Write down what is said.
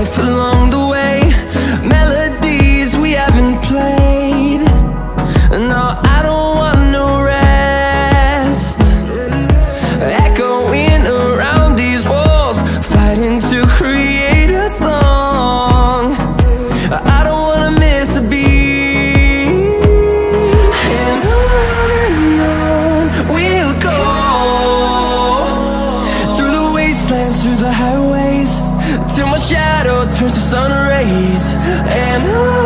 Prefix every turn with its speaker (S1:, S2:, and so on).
S1: life alone. Rays And I